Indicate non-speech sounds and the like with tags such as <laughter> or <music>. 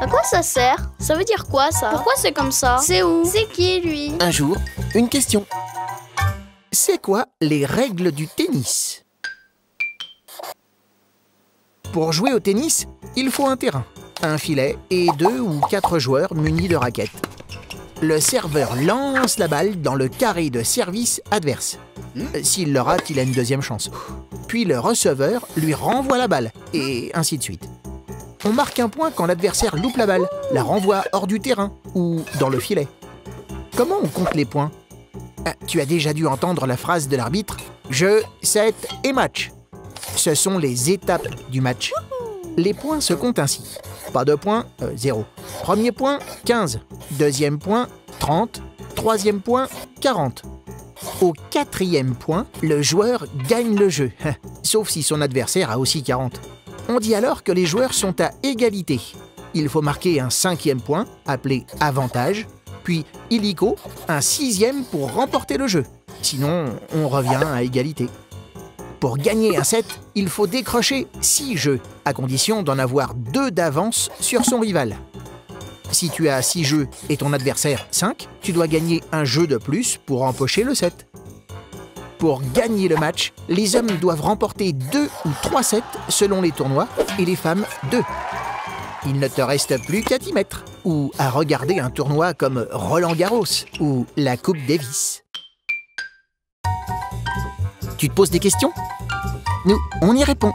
À quoi ça sert? Ça veut dire quoi ça? Pourquoi c'est comme ça? C'est où? C'est qui lui? Un jour, une question. C'est quoi les règles du tennis? Pour jouer au tennis, il faut un terrain, un filet et deux ou quatre joueurs munis de raquettes. Le serveur lance la balle dans le carré de service adverse. S'il le rate, il a une deuxième chance. Puis le receveur lui renvoie la balle, et ainsi de suite. On marque un point quand l'adversaire loupe la balle, la renvoie hors du terrain ou dans le filet. Comment on compte les points? Ah, Tu as déjà dû entendre la phrase de l'arbitre Jeu, set et match. Ce sont les étapes du match. Les points se comptent ainsi. Pas de points, euh, 0. Premier point, 15. Deuxième point, 30. Troisième point, 40. Au quatrième point, le joueur gagne le jeu, <laughs> sauf si son adversaire a aussi 40. On dit alors que les joueurs sont à égalité. Il faut marquer un cinquième point, appelé avantage, puis illico, un sixième pour remporter le jeu. Sinon, on revient à égalité. Pour gagner un set, il faut décrocher 6 jeux, à condition d'en avoir 2 d'avance sur son rival. Si tu as 6 jeux et ton adversaire 5, tu dois gagner un jeu de plus pour empocher le set. Pour gagner le match, les hommes doivent remporter 2 ou 3 sets selon les tournois et les femmes 2. Il ne te reste plus qu'à t'y mettre ou à regarder un tournoi comme Roland Garros ou la Coupe Davis. Tu te poses des questions? Nous, on y répond.